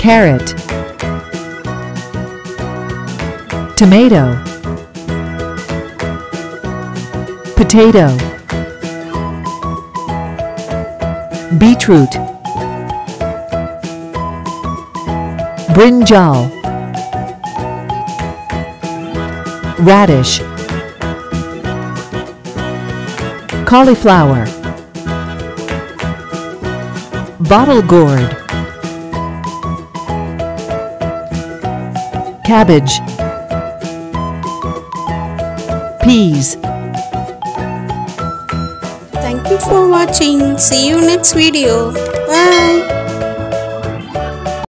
carrot. Tomato. Potato. Beetroot. Brinjal. Radish. Cauliflower bottle gourd cabbage peas Thank you for watching. See you next video. Bye.